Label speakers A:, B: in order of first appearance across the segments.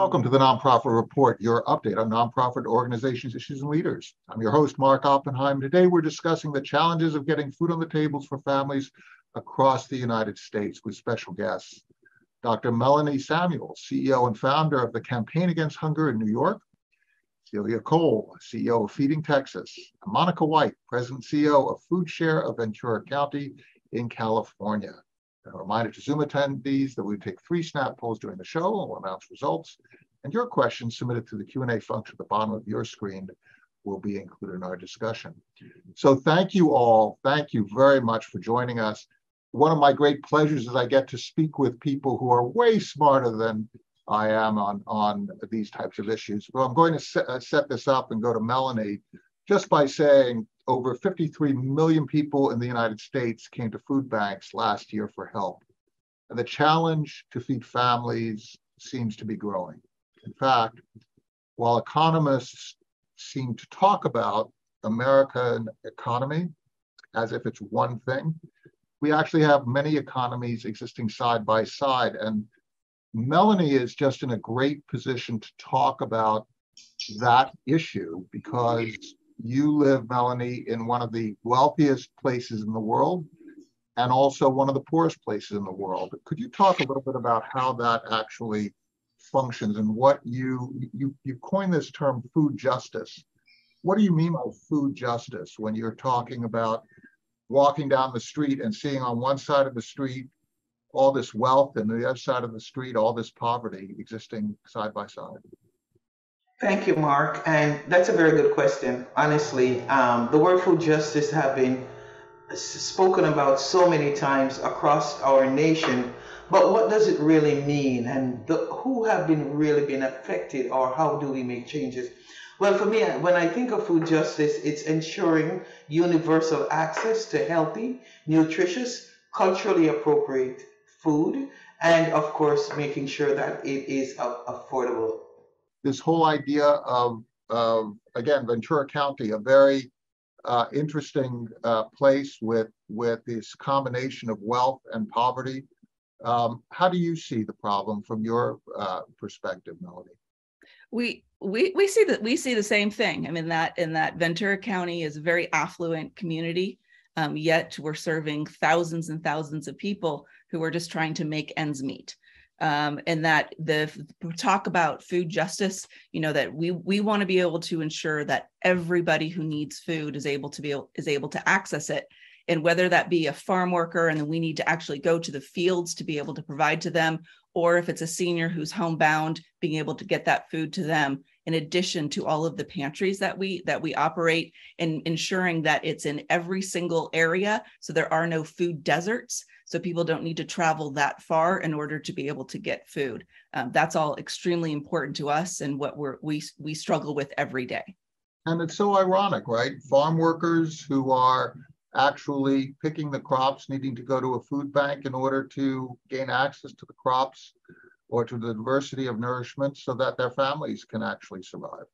A: Welcome to the Nonprofit Report, your update on nonprofit organizations, issues, and leaders. I'm your host, Mark Oppenheim. Today, we're discussing the challenges of getting food on the tables for families across the United States with special guests. Dr. Melony Samuel, CEO and founder of the Campaign Against Hunger in New York, Celia Cole, CEO of Feeding Texas, Monica White, President CEO of Food Share of Ventura County in California. A reminder to Zoom attendees that we take three snap polls during the show and we'll announce results. And your questions submitted to the Q&A function at the bottom of your screen will be included in our discussion. So thank you all. Thank you very much for joining us. One of my great pleasures is I get to speak with people who are way smarter than I am on, on these types of issues. Well, I'm going to set, uh, set this up and go to Melony just by saying over 53 million people in the United States came to food banks last year for help. And the challenge to feed families seems to be growing. In fact, while economists seem to talk about American economy as if it's one thing, we actually have many economies existing side by side. And Melony is just in a great position to talk about that issue because you live, Melony, in one of the wealthiest places in the world and also one of the poorest places in the world. Could you talk a little bit about how that actually functions and what you you you coined this term food justice. What do you mean by food justice when you're talking about walking down the street and seeing on one side of the street all this wealth and the other side of the street all this poverty existing side by side?
B: Thank you, Mark. And that's a very good question. Honestly, um, the word food justice have been spoken about so many times across our nation. But what does it really mean? And the, who have been really been affected or how do we make changes? Well, for me, when I think of food justice, it's ensuring universal access to healthy, nutritious, culturally appropriate food, and of course, making sure that it is affordable
A: this whole idea of, of again, Ventura County, a very uh, interesting uh, place with, with this combination of wealth and poverty. Um, how do you see the problem from your uh, perspective, Melody?
C: We we we see that we see the same thing. I mean that in that Ventura County is a very affluent community, um, yet we're serving thousands and thousands of people who are just trying to make ends meet um, and that the talk about food justice you know that we we want to be able to ensure that everybody who needs food is able to be is able to access it. And whether that be a farm worker and then we need to actually go to the fields to be able to provide to them or if it's a senior who's homebound being able to get that food to them in addition to all of the pantries that we that we operate and ensuring that it's in every single area so there are no food deserts so people don't need to travel that far in order to be able to get food. Um, that's all extremely important to us and what we're, we, we struggle with every day.
A: And it's so ironic, right? Farm workers who are actually picking the crops, needing to go to a food bank in order to gain access to the crops or to the diversity of nourishment so that their families can actually survive.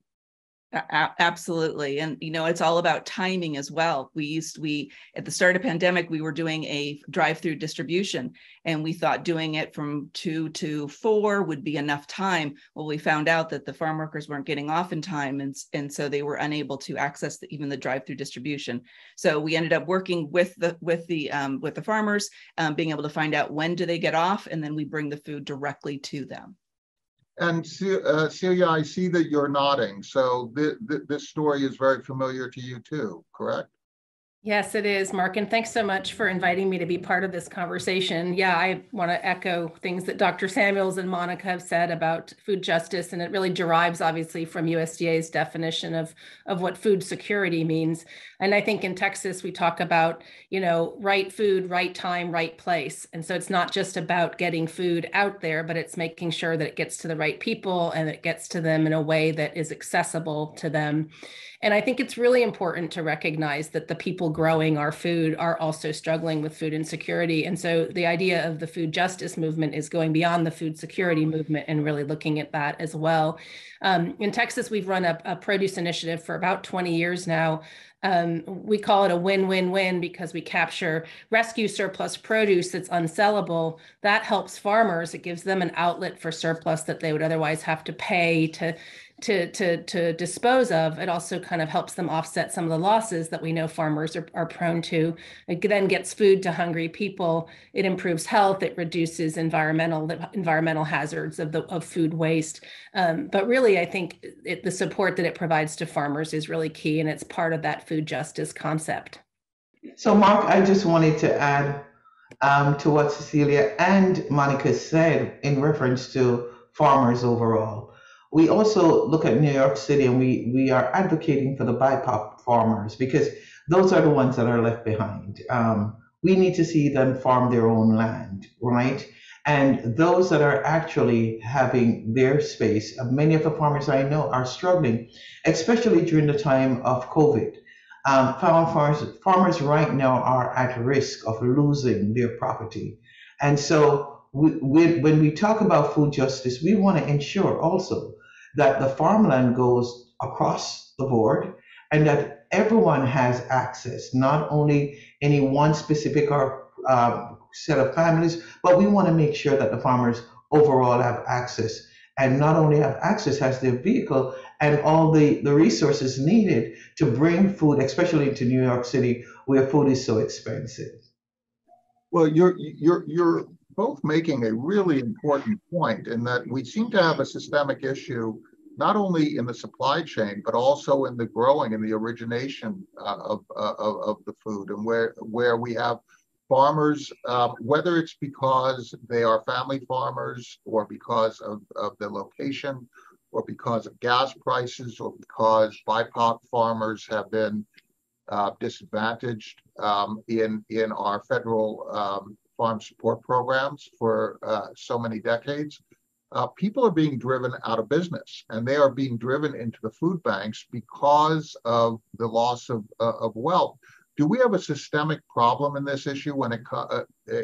C: A- absolutely and you know it's all about timing as well. We used we at the start of pandemic we were doing a drive through distribution and we thought doing it from 2 to 4 would be enough time. Well we found out that the farm workers weren't getting off in time and, and so they were unable to access the, even the drive through distribution. So we ended up working with the with the um, with the farmers um, being able to find out when do they get off and then we bring the food directly to them
A: and uh, Celia, I see that you're nodding. So th th this story is very familiar to you too, correct?
D: Yes, it is, Mark. And thanks so much for inviting me to be part of this conversation. Yeah, I want to echo things that Dr. Samuels and Monica have said about food justice. And it really derives, obviously, from USDA's definition of, of what food security means. And I think in Texas, we talk about, you know, right food, right time, right place. And so it's not just about getting food out there, but it's making sure that it gets to the right people and it gets to them in a way that is accessible to them. And I think it's really important to recognize that the people growing our food are also struggling with food insecurity. And so the idea of the food justice movement is going beyond the food security movement and really looking at that as well. Um, in Texas, we've run a, a, produce initiative for about 20 years now. Um, we call it a win-win-win because we capture rescue surplus produce that's unsellable. That helps farmers. It gives them an outlet for surplus that they would otherwise have to pay to to to to dispose of it also kind of helps them offset some of the losses that we know farmers are, are prone to. It then gets food to hungry people. It improves health. It reduces environmental environmental hazards of the of food waste. Um, but really i think it, the support that it provides to farmers is really key and it's part of that food justice concept.
B: So mark i just wanted to add um, to what cecilia and monica said in reference to farmers overall we also look at New York City and we, we are advocating for the BIPOC farmers because those are the ones that are left behind. Um, we need to see them farm their own land, right? And those that are actually having their space, uh, many of the farmers I know are struggling, especially during the time of COVID. Um, farmers, farmers right now are at risk of losing their property. And so we, we, when we talk about food justice, we want to ensure also that the farmland goes across the board and that everyone has access, not only any one specific or uh, set of families, but we want to make sure that the farmers overall have access and not only have access, has their vehicle and all the, the resources needed to bring food, especially into New York City, where food is so expensive.
A: Well, you're you're you're both making a really important point in that we seem to have a systemic issue not only in the supply chain but also in the growing and the origination uh, of, uh, of, the food and where where we have farmers um, whether it's because they are family farmers or because of, of the location or because of gas prices or because BIPOC farmers have been uh, disadvantaged um, in in our federal um, farm support programs for uh, so many decades. Uh, people are being driven out of business and they are being driven into the food banks because of the loss of, uh, of wealth. Do we have a systemic problem in this issue when it uh,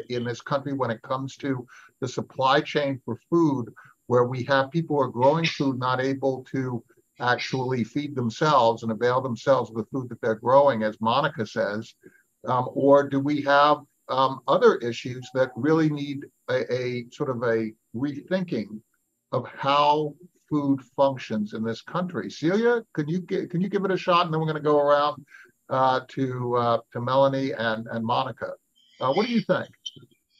A: in this country when it comes to the supply chain for food, where we have people who are growing food not able to actually feed themselves and avail themselves of the food that they're growing, as Monica says, um, or do we have um, other issues that really need a, a, sort of a rethinking of how food functions in this country. Celia, can you get, can you give it a shot, and then we're going to go around uh, to uh, to Melony and and Monica. Uh, what do you think?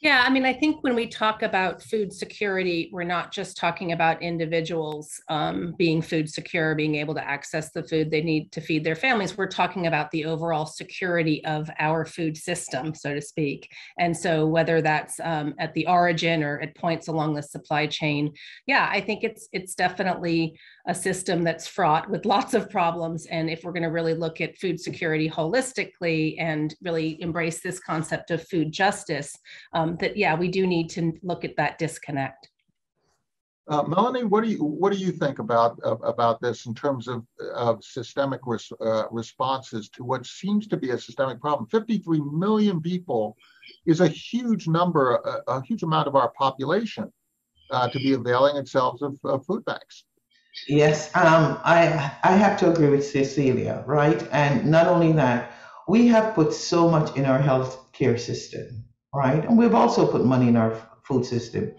D: Yeah, I mean, I think when we talk about food security, we're not just talking about individuals um, being food secure, being able to access the food they need to feed their families. We're talking about the overall security of our food system, so to speak. And so, whether that's um, at the origin or at points along the supply chain, yeah, I think it's it's definitely a system that's fraught with lots of problems. And if we're going to really look at food security holistically and really embrace this concept of food justice, um, that yeah, we do need to look at that disconnect.
A: Uh, Melony, what do you what do you think about uh, about this in terms of of systemic res, uh, responses to what seems to be a systemic problem? Fifty three million people is a huge number, a, a huge amount of our population uh, to be availing itself of, of food banks.
B: Yes, um, I I have to agree with Cecilia, right? And not only that, we have put so much in our health care system right? And we've also put money in our food system.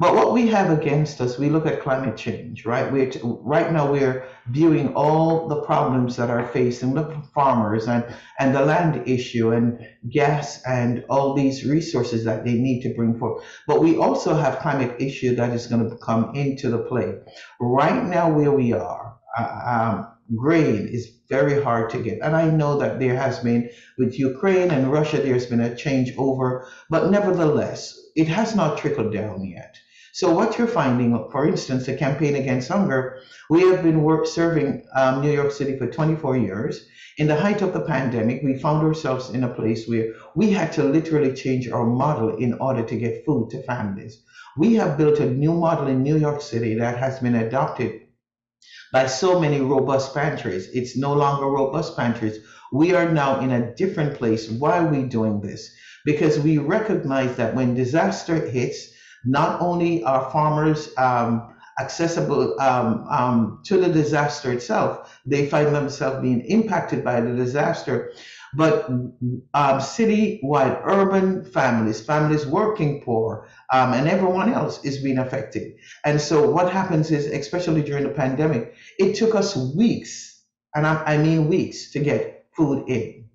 B: But what we have against us, we look at climate change, right? we right now we're viewing all the problems that are facing the farmers and, and the land issue and gas and all these resources that they need to bring forth. But we also have climate issue that is going to come into the play. Right now where we are, uh, um, grain is very hard to get. And I know that there has been, with Ukraine and Russia, there's been a change over, but nevertheless, it has not trickled down yet. So what you're finding, for instance, the campaign against hunger, we have been work, serving um, New York City for 24 years. In the height of the pandemic, we found ourselves in a place where we had to literally change our model in order to get food to families. We have built a new model in New York City that has been adopted by so many robust pantries. It's no longer robust pantries. We are now in a different place. Why are we doing this? Because we recognize that when disaster hits, not only are farmers um, accessible um, um, to the disaster itself, they find themselves being impacted by the disaster, but um, city-wide urban families, families working poor, um, and everyone else is being affected. And so what happens is, especially during the pandemic, it took us weeks, and I, I mean weeks, to get food in.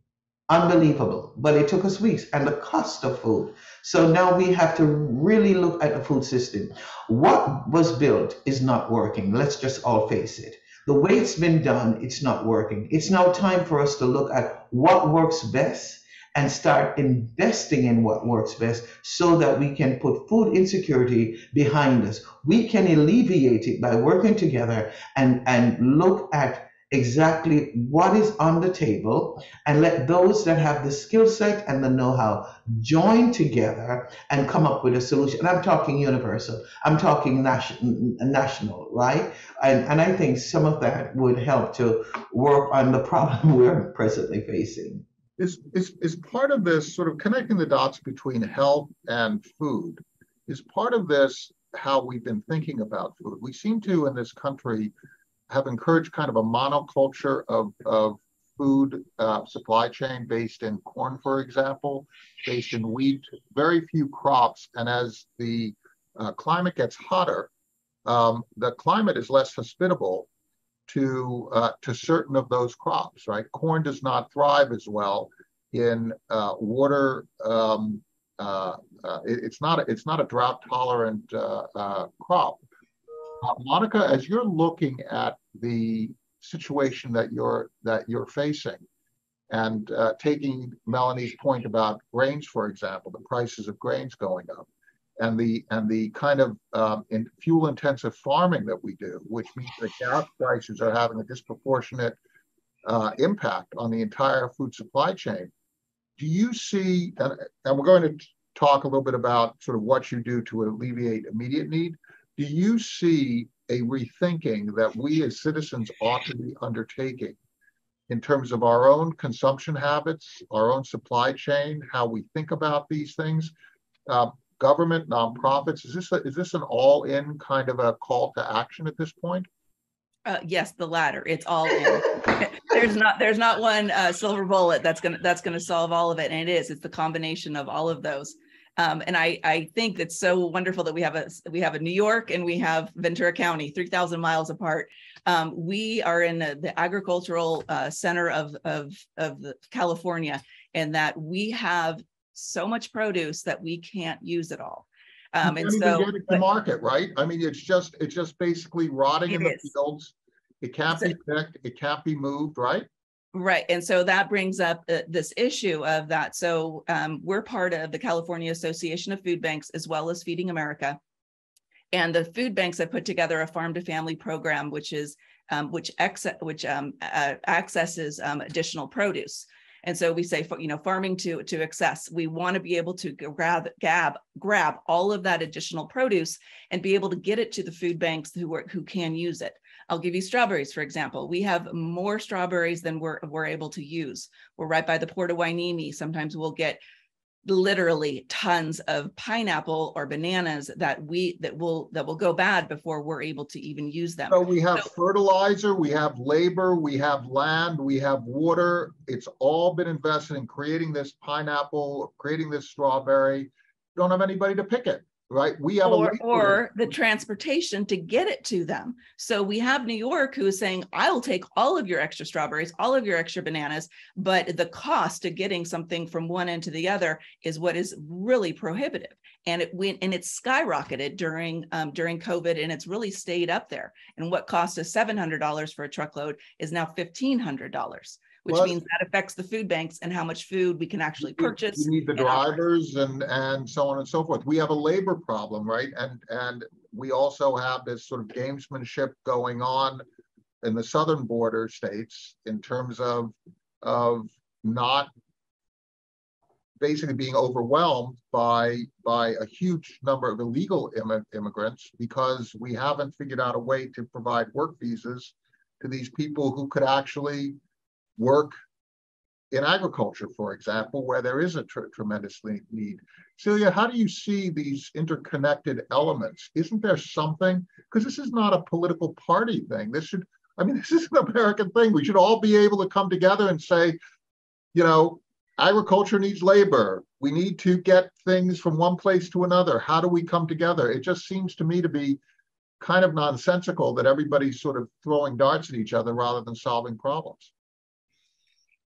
B: Unbelievable, but it took us weeks, and the cost of food. So now we have to really look at the food system. What was built is not working. Let's just all face it the way it's been done, it's not working. It's now time for us to look at what works best and start investing in what works best so that we can put food insecurity behind us. We can alleviate it by working together and, and look at exactly what is on the table and let those that have the skill set and the know-how join together and come up with a solution. And I'm talking universal, I'm talking nation, national, right? And, and I think some of that would help to work on the problem we're presently facing.
A: Is, is, is part of this sort of connecting the dots between health and food? Is part of this how we've been thinking about food? We seem to, in this country, have encouraged kind of a monoculture of, of food uh, supply chain based in corn, for example, based in wheat, very few crops. And as the uh, climate gets hotter, um, the climate is less hospitable to uh, to certain of those crops. Right, corn does not thrive as well in uh, water. Um, uh, uh, it, it's not a, it's not a drought tolerant crop. Monica, as you're looking at the situation that you're that you're facing, and uh, taking Melony's point about grains, for example, the prices of grains going up, and the and the kind of um, in fuel intensive farming that we do, which means that gas prices are having a disproportionate uh, impact on the entire food supply chain. Do you see, and, and we're going to talk a little bit about sort of what you do to alleviate immediate need, do you see a rethinking that we as citizens ought to be undertaking in terms of our own consumption habits, our own supply chain, how we think about these things? Uh, government, nonprofits, is this a, is this an all-in kind of a call to action at this point?
C: Uh, yes, the latter. It's all in. there's not there's not one uh, silver bullet that's gonna that's gonna solve all of it, and it is. It's the combination of all of those. Um, and I, I think it's so wonderful that we have a we have a New York and we have Ventura County, 3,000 miles apart. Um, we are in the, the agricultural uh, center of, of, of California and that we have so much produce that we can't use it all.
A: Um, and so get it to market, right? I mean, it's just it's just basically rotting in the is. fields. It can't be picked. It can't be moved, right?
C: Right. And so that brings up uh, this issue of that. So um, we're part of the California Association of Food Banks as well as Feeding America. And the food banks have put together a farm to family program, which is um, which ex- which um, uh, accesses um, additional produce. And so we say, you know, farming to to excess. We want to be able to grab grab grab all of that additional produce and be able to get it to the food banks who are, who can use it. I'll give you strawberries, for example. We have more strawberries than we're, we're able to use. We're right by the Port of Hueneme. Sometimes we'll get literally tons of pineapple or bananas that we that will that will go bad before we're able to even use them.
A: So we have so, fertilizer, we have labor, we have land, we have water. It's all been invested in creating this pineapple, creating this strawberry. Don't have anybody to pick it right? We have
C: or, or the transportation to get it to them. So we have New York who is saying, I'll take all of your extra strawberries, all of your extra bananas, but the cost of getting something from one end to the other is what is really prohibitive. And it went and it's skyrocketed during um, during COVID, and it's really stayed up there. And what cost us seven hundred dollars for a truckload is now fifteen hundred dollars which well, means that affects the food banks and how much food we can actually purchase.
A: You need the drivers and and so on and so forth. We have a labor problem, right? And and we also have this sort of gamesmanship going on in the southern border states in terms of of not basically being overwhelmed by by a huge number of illegal Im- immigrants because we haven't figured out a way to provide work visas to these people who could actually work in agriculture, for example, where there is a tr tremendous need. Celia, how do you see these interconnected elements? Isn't there something? Because this is not a political party thing. This should, I mean, this is an American thing. We should all be able to come together and say, you know, agriculture needs labor. We need to get things from one place to another. How do we come together? It just seems to me to be kind of nonsensical that everybody's sort of throwing darts at each other rather than solving problems.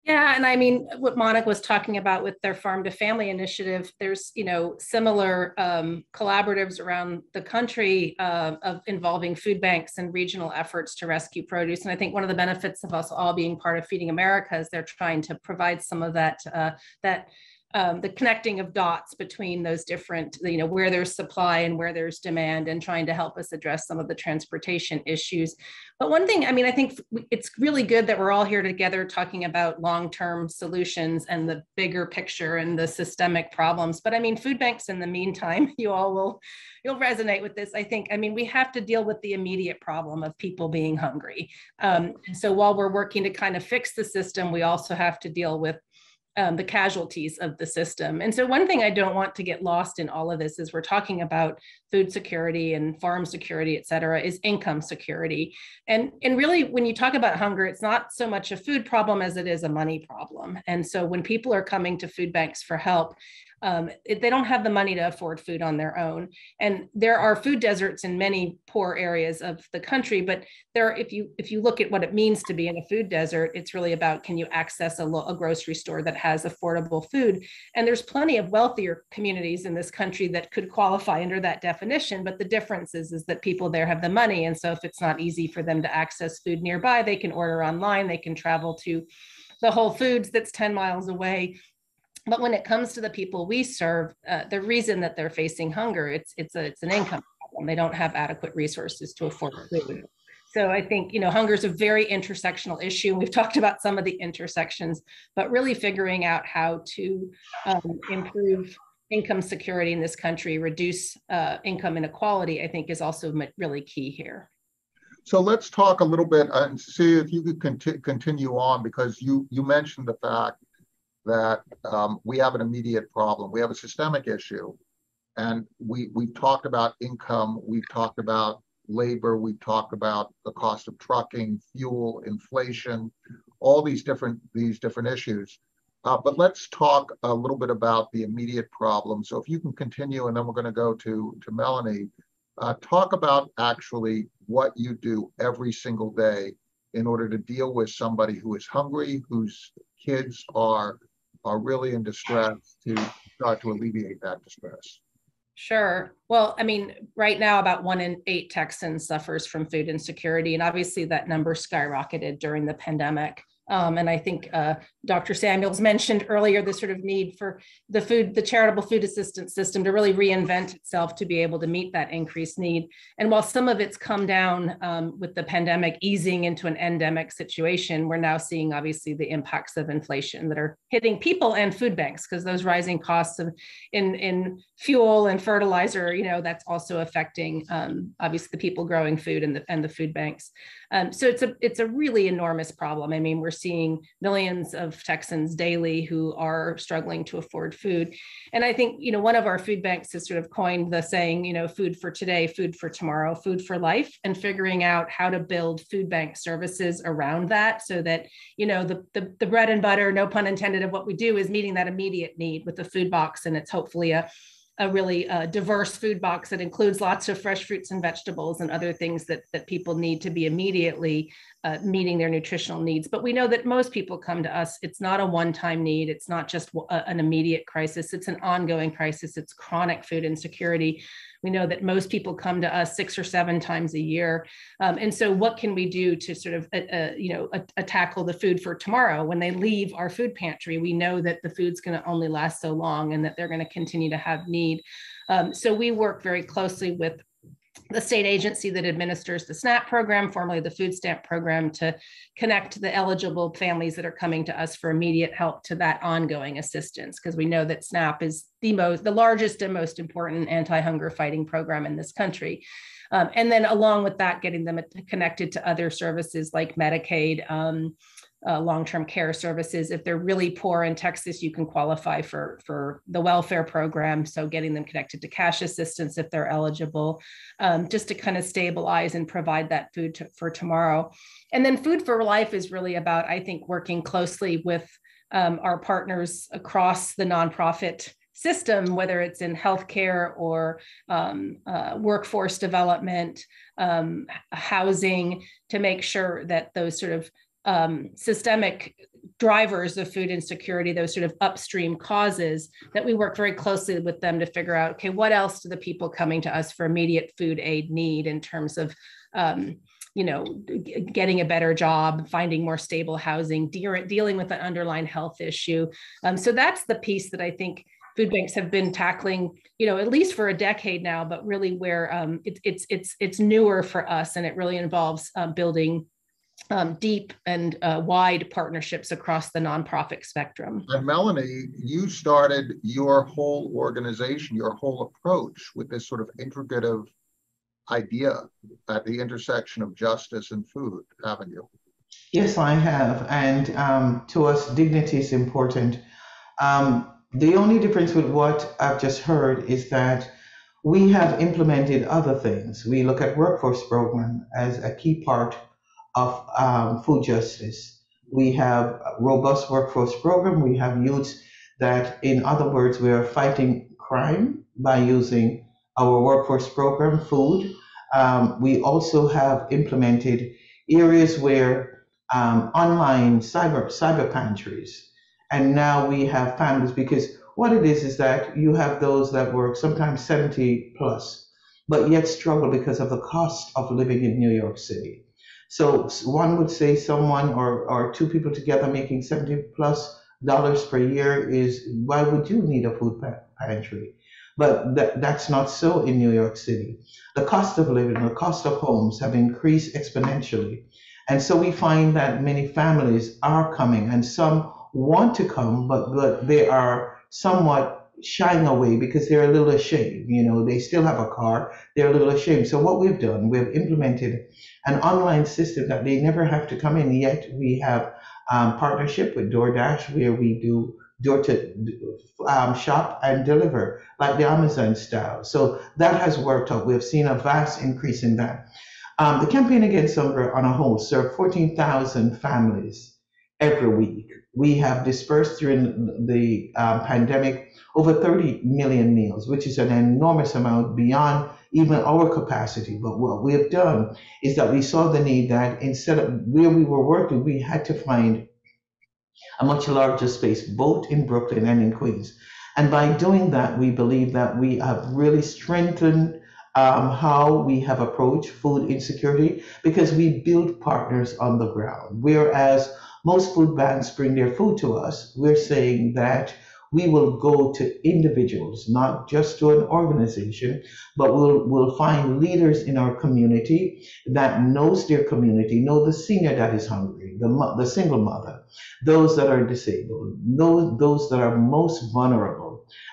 D: Yeah, and I mean, what Monica was talking about with their farm to family initiative, there's you know similar um, collaboratives around the country uh, of involving food banks and regional efforts to rescue produce. And I think one of the benefits of us all being part of Feeding America is they're trying to provide some of that uh, that um, the connecting of dots between those different, you know, where there's supply and where there's demand and trying to help us address some of the transportation issues. But one thing, I mean, I think it's really good that we're all here together talking about long-term solutions and the bigger picture and the systemic problems. But I mean, food banks in the meantime, you all will, you'll resonate with this. I think, I mean, we have to deal with the immediate problem of people being hungry. Um, so while we're working to kind of fix the system, we also have to deal with um, the casualties of the system. And so, one thing I don't want to get lost in all of this is we're talking about food security and farm security, et cetera, is income security. And, and really, when you talk about hunger, it's not so much a food problem as it is a money problem. And so, when people are coming to food banks for help, um, they don't have the money to afford food on their own. And there are food deserts in many poor areas of the country, but there, if you if you look at what it means to be in a food desert, it's really about can you access a, a grocery store that has affordable food? And there's plenty of wealthier communities in this country that could qualify under that definition. But the difference is, is that people there have the money, and so if it's not easy for them to access food nearby, they can order online, they can travel to the Whole Foods that's 10 miles away but when it comes to the people we serve, uh, the reason that they're facing hunger, it's it's a it's an income problem. They don't have adequate resources to afford food. So I think you know hunger is a very intersectional issue. We've talked about some of the intersections, but really figuring out how to um, improve income security in this country, reduce uh, income inequality, I think is also really key here.
A: So let's talk a little bit and see if you could conti continue on because you you mentioned the fact that um, we have an immediate problem. We have a systemic issue. And we, we've talked about income, we've talked about labor, we've talked about the cost of trucking, fuel, inflation, all these different, these different issues. Uh, but let's talk a little bit about the immediate problem. So if you can continue, and then we're going to go to, to Melony, uh, talk about actually what you do every single day in order to deal with somebody who is hungry, whose kids are are really in distress to start to alleviate that distress?
D: Sure. Well, I mean, right now, about one in eight Texans suffers from food insecurity. And obviously, that number skyrocketed during the pandemic. Um, and I think uh, Dr. Samuels mentioned earlier the sort of need for the food, the charitable food assistance system to really reinvent itself to be able to meet that increased need. And while some of it's come down um, with the pandemic easing into an endemic situation, we're now seeing obviously the impacts of inflation that are hitting people and food banks because those rising costs of in, in fuel and fertilizer, you know, that's also affecting um, obviously the people growing food and the, and the food banks. Um, so it's a it's a really enormous problem. I mean, we're seeing millions of Texans daily who are struggling to afford food, and I think you know one of our food banks has sort of coined the saying, you know, food for today, food for tomorrow, food for life, and figuring out how to build food bank services around that so that you know the the, the bread and butter, no pun intended, of what we do is meeting that immediate need with the food box, and it's hopefully a a really uh, diverse food box that includes lots of fresh fruits and vegetables and other things that, that people need to be immediately uh, meeting their nutritional needs. But we know that most people come to us, it's not a one time need, it's not just a, an immediate crisis, it's an ongoing crisis, it's chronic food insecurity. We know that most people come to us six or seven times a year. Um, and so, what can we do to sort of, uh, uh, you know, tackle the food for tomorrow? When they leave our food pantry, we know that the food's going to only last so long and that they're going to continue to have need. Um, so, we work very closely with the state agency that administers the SNAP program, formerly the food stamp program, to connect the eligible families that are coming to us for immediate help to that ongoing assistance. Because we know that SNAP is the most, the largest and most important anti-hunger fighting program in this country. Um, and then along with that, getting them connected to other services like Medicaid, um, uh, long-term care services. If they're really poor in Texas, you can qualify for, for the welfare program. So getting them connected to cash assistance if they're eligible, um, just to kind of stabilize and provide that food to, for tomorrow. And then Food for Life is really about, I think, working closely with um, our partners across the nonprofit system, whether it's in healthcare or um, uh, workforce development, um, housing, to make sure that those sort of um, systemic drivers of food insecurity, those sort of upstream causes, that we work very closely with them to figure out, okay, what else do the people coming to us for immediate food aid need in terms of, um, you know, getting a better job, finding more stable housing, de- dealing with an underlying health issue. Um, so that's the piece that I think food banks have been tackling, you know, at least for a decade now, but really where um, it, it's it's it's newer for us, and it really involves um, building um, deep and uh, wide partnerships across the nonprofit spectrum.
A: And Melony, you started your whole organization, your whole approach with this sort of integrative idea at the intersection of justice and food, haven't you?
B: Yes, I have. And um, to us, dignity is important. Um, the only difference with what I've just heard is that we have implemented other things. We look at workforce program as a key part of um, food justice. We have a robust workforce program. We have youths that, in other words, we are fighting crime by using our workforce program, food. Um, we also have implemented areas where um, online cyber cyber pantries, and now we have families because what it is is that you have those that work sometimes 70 plus, but yet struggle because of the cost of living in New York City. So one would say someone or, or two people together making 70 plus dollars per year is why would you need a food pantry? But that, that's not so in New York City. The cost of living, the cost of homes have increased exponentially. And so we find that many families are coming and some want to come, but, but they are somewhat shying away because they're a little ashamed. You know, they still have a car, they're a little ashamed. So what we've done, we've implemented an online system that they never have to come in. Yet we have um, partnership with DoorDash where we do door to um, shop and deliver like the Amazon style. So that has worked out. We've seen a vast increase in that. Um, the campaign against hunger on a whole served 14,000 families every week. We have dispersed during the uh, pandemic over 30 million meals, which is an enormous amount beyond even our capacity. But what we have done is that we saw the need that instead of where we were working, we had to find a much larger space, both in Brooklyn and in Queens. And by doing that, we believe that we have really strengthened um, how we have approached food insecurity because we build partners on the ground. Whereas most food banks bring their food to us, we're saying that we will go to individuals, not just to an organization, but we'll, we'll find leaders in our community that knows their community, know the senior that is hungry, the, the single mother, those that are disabled, those, those that are most vulnerable.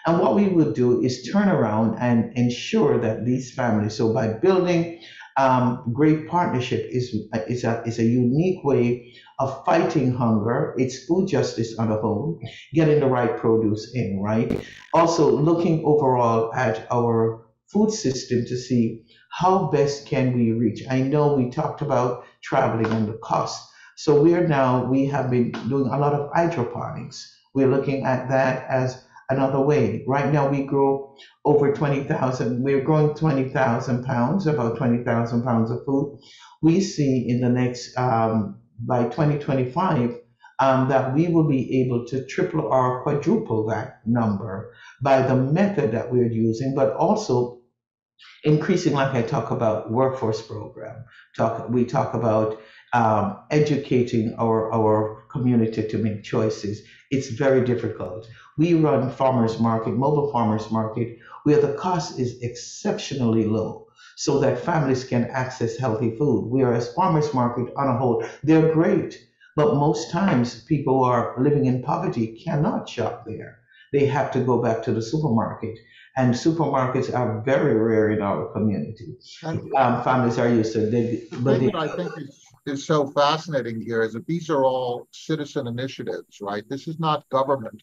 B: And what we will do is turn around and ensure that these families, so by building um, great partnership is, is, a, is a unique way of fighting hunger. It's food justice on a whole, getting the right produce in, right? Also looking overall at our food system to see how best can we reach. I know we talked about traveling and the cost. So we're now, we have been doing a lot of hydroponics. We're looking at that as another way. Right now we grow over 20,000, we're growing 20,000 pounds, about 20,000 pounds of food. We see in the next, um, by 2025, um, that we will be able to triple or quadruple that number by the method that we're using, but also increasing, like I talk about, workforce program. Talk, we talk about um, educating our, our community to make choices. It's very difficult. We run farmers market, mobile farmers market, where the cost is exceptionally low so that families can access healthy food. Whereas farmers market on a whole, they're great, but most times people who are living in poverty cannot shop there. They have to go back to the supermarket. And supermarkets are very rare in our community. Um, families are used to they,
A: but they, I think it's is so fascinating here is that these are all citizen initiatives, right? This is not government.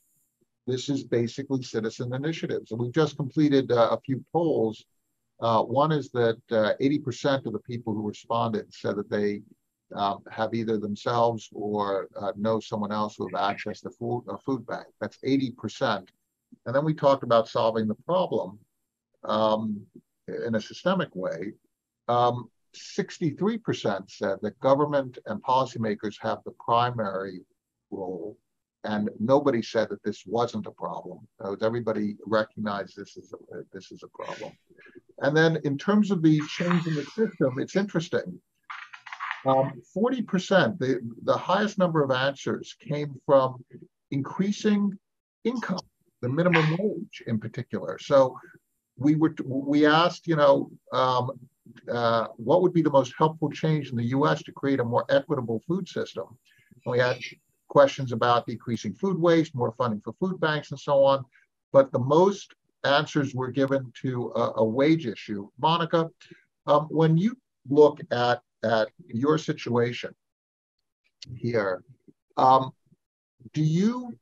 A: This is basically citizen initiatives. And we've just completed uh, a few polls. Uh, one is that 80% uh, of the people who responded said that they um, have either themselves or uh, know someone else who have access to food, a food bank. That's 80%. And then we talked about solving the problem um, in a systemic way. Um, 63% said that government and policymakers have the primary role, and nobody said that this wasn't a problem. Everybody recognized this is a, this is a problem. And then in terms of the change in the system, it's interesting. Um, 40%, the, the highest number of answers came from increasing income, the minimum wage in particular. So we were we asked, you know, um, uh, what would be the most helpful change in the U.S. to create a more equitable food system? And we had questions about decreasing food waste, more funding for food banks, and so on. But the most answers were given to a, a wage issue. Monica, um, when you look at at your situation here, um, do you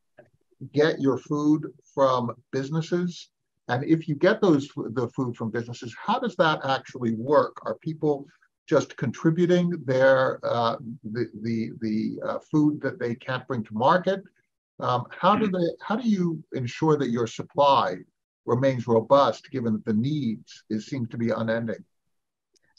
A: get your food from businesses? And if you get those the food from businesses, how does that actually work? Are people just contributing their uh, the the, the uh, food that they can't bring to market? Um, how do they? How do you ensure that your supply remains robust, given that the needs is seems to be unending?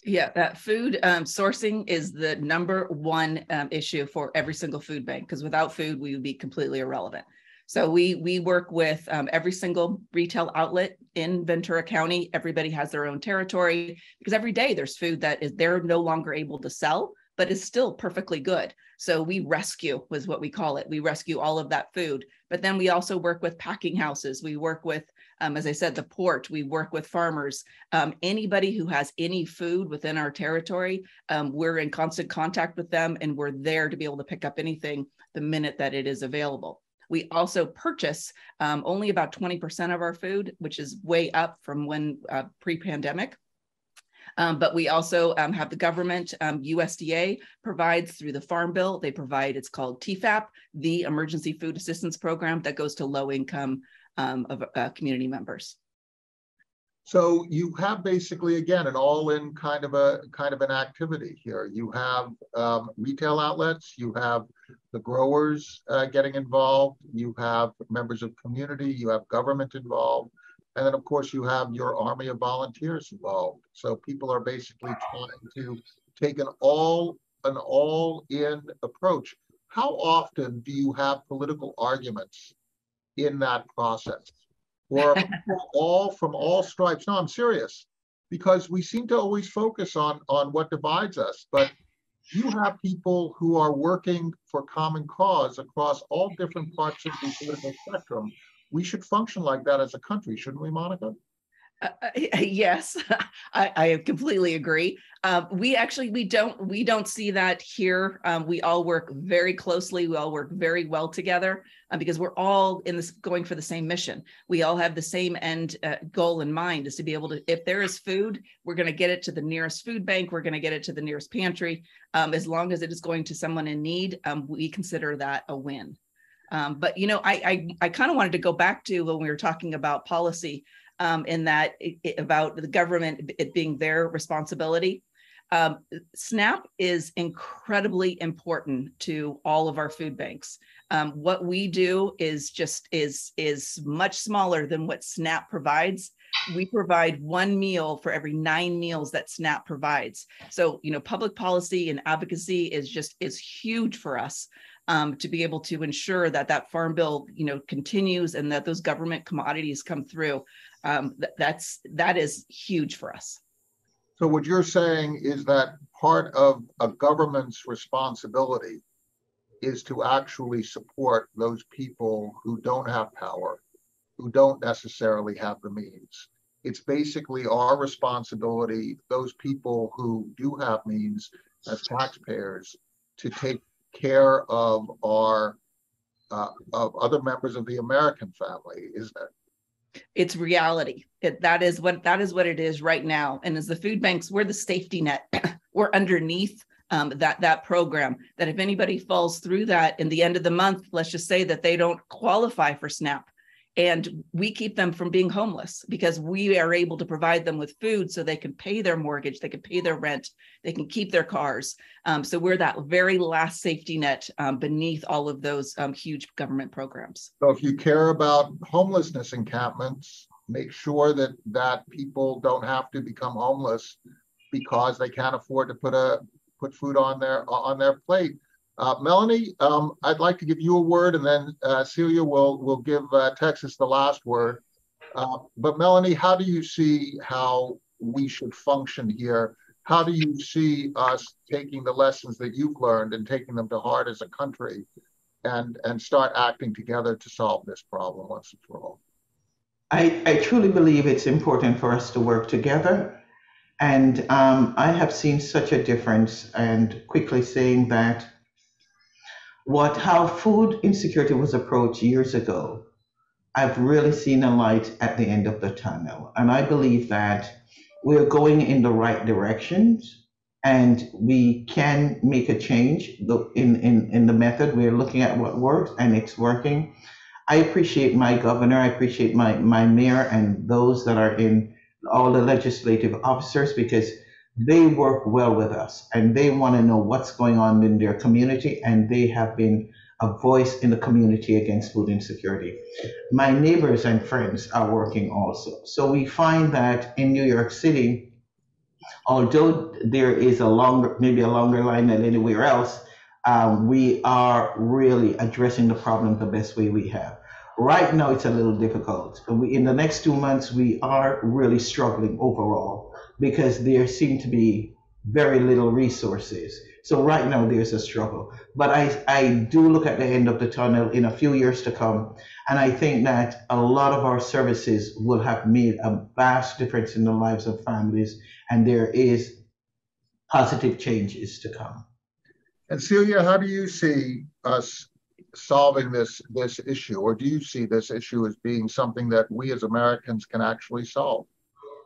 C: Yeah, that food um, sourcing is the number one um, issue for every single food bank because without food, we would be completely irrelevant. So we we work with um, every single retail outlet in Ventura County. Everybody has their own territory because every day there's food that is they're no longer able to sell, but is still perfectly good. So we rescue was what we call it. We rescue all of that food. But then we also work with packing houses. We work with, um, as I said, the port. We work with farmers. Um, anybody who has any food within our territory, um, we're in constant contact with them, and we're there to be able to pick up anything the minute that it is available. We also purchase um, only about 20% of our food, which is way up from when uh, pre-pandemic. Um, but we also um, have the government, um, USDA provides through the Farm Bill, they provide, it's called TEFAP, the Emergency Food Assistance Program that goes to low income um, of uh, community members.
A: So you have basically, again, an all-in kind of a kind of an activity here. You have um, retail outlets, you have the growers uh, getting involved, you have members of community, you have government involved, and then of course you have your army of volunteers involved. So people are basically trying to take an all an all-in approach. How often do you have political arguments in that process? Or all from all stripes. No, I'm serious, because we seem to always focus on on what divides us, but you have people who are working for common cause across all different parts of the political spectrum. We should function like that as a country, shouldn't we, Monica?
C: Uh, uh yes, I, I, completely agree. Uh, we actually we don't we don't see that here. Um, we all work very closely. We all work very well together uh, because we're all in this going for the same mission. We all have the same end uh, goal in mind: is to be able to. If there is food, we're going to get it to the nearest food bank. We're going to get it to the nearest pantry. Um, as long as it is going to someone in need, um, we consider that a win. Um, but you know, I I, I kind of wanted to go back to when we were talking about policy um, in that it, about the government it being their responsibility. Um, SNAP is incredibly important to all of our food banks. Um, what we do is just is is much smaller than what SNAP provides. We provide one meal for every nine meals that SNAP provides. So you know, public policy and advocacy is just is huge for us. Um, to be able to ensure that that farm bill, you know, continues and that those government commodities come through um, th- that's that is huge for us.
A: So what you're saying is that part of a government's responsibility is to actually support those people who don't have power, who don't necessarily have the means. It's basically our responsibility, those people who do have means as taxpayers, to take care of our uh, of other members of the American family, isn't it?
C: It's reality. It, that is what that is what it is right now. And as the food banks we're the safety net. We're underneath um, that that program. That if anybody falls through that in the end of the month, let's just say that they don't qualify for SNAP, and we keep them from being homeless because we are able to provide them with food so they can pay their mortgage, they can pay their rent, they can keep their cars. Um, so we're that very last safety net um, beneath all of those um, huge government programs.
A: So if you care about homelessness encampments, make sure that that people don't have to become homeless because they can't afford to put a put food on their on their plate. Uh, Melony, um, I'd like to give you a word, and then uh, Celia will will give uh, Texas the last word. Uh, but Melony, how do you see how we should function here? How do you see us taking the lessons that you've learned and taking them to heart as a country, and and start acting together to solve this problem once and for all?
B: I, I truly believe it's important for us to work together. And um, I have seen such a difference, and quickly saying that what how food insecurity was approached years ago, I've really seen a light at the end of the tunnel. And I believe that we're going in the right directions and we can make a change in, in, in the method. We're looking at what works and it's working. I appreciate my governor, I appreciate my, my mayor and those that are in all the legislative officers because they work well with us and they want to know what's going on in their community and they have been a voice in the community against food insecurity. My neighbors and friends are working also. So we find that in New York City, although there is a longer, maybe a longer line than anywhere else, um, we are really addressing the problem the best way we have. Right now, it's a little difficult. We, in the next two months, we are really struggling overall because there seem to be very little resources. So right now, there's a struggle. But I, I do look at the end of the tunnel in a few years to come, and I think that a lot of our services will have made a vast difference in the lives of families, and there is positive changes to come.
A: And Celia, how do you see us solving this this issue, or do you see this issue as being something that we as Americans can actually solve?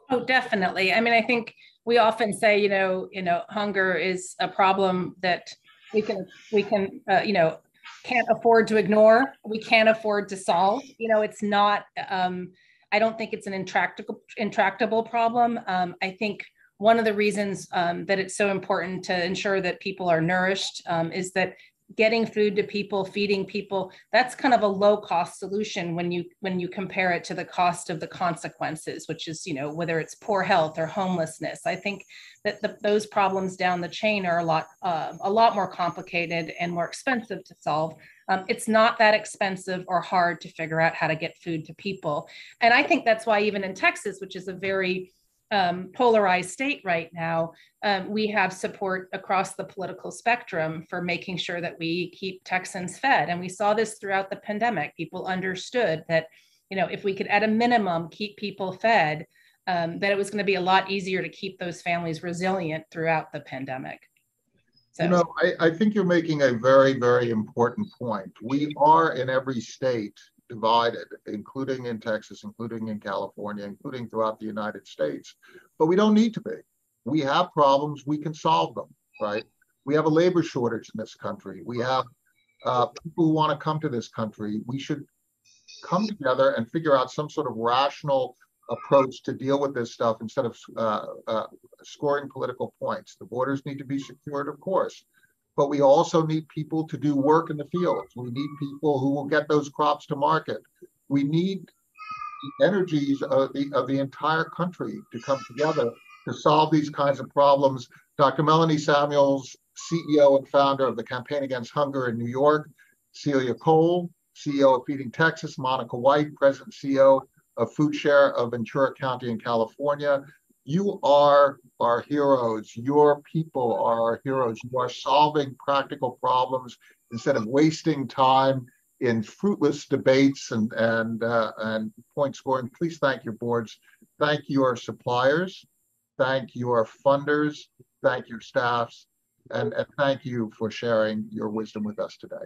D: Oh, definitely. I mean, I think we often say, you know, you know, hunger is a problem that we can we can uh, you know can't afford to ignore. We can't afford to solve. You know, it's not. Um, I don't think it's an intractable intractable problem. Um, I think one of the reasons um, that it's so important to ensure that people are nourished um, is that getting food to people feeding people that's kind of a low cost solution when you when you compare it to the cost of the consequences which is you know whether it's poor health or homelessness. I think that the, those problems down the chain are a lot uh, a lot more complicated and more expensive to solve. Um, it's not that expensive or hard to figure out how to get food to people. And i think that's why even in texas which is a very um, polarized state right now, um, we have support across the political spectrum for making sure that we keep Texans fed. And we saw this throughout the pandemic. People understood that, you know, if we could at a minimum keep people fed, um, that it was going to be a lot easier to keep those families resilient throughout the pandemic.
A: So. You know, I, I think you're making a very, very important point. We are in every state divided, including in Texas, including in California, including throughout the United States. But we don't need to be. We have problems, we can solve them, right? We have a labor shortage in this country. We have uh, people who want to come to this country. We should come together and figure out some sort of rational approach to deal with this stuff instead of uh, uh, scoring political points. The borders need to be secured, of course but we also need people to do work in the fields. We need people who will get those crops to market. We need the energies of the, of the entire country to come together to solve these kinds of problems. Dr. Melony Samuels, CEO and founder of the Campaign Against Hunger in New York, Celia Cole, CEO of Feeding Texas, Monica White, President CEO of Food Share of Ventura County in California, you are our heroes. Your people are our heroes. You are solving practical problems instead of wasting time in fruitless debates and and uh, and point scoring. Please thank your boards. Thank your suppliers. Thank your funders. Thank your staffs. And, and thank you for sharing your wisdom with us today.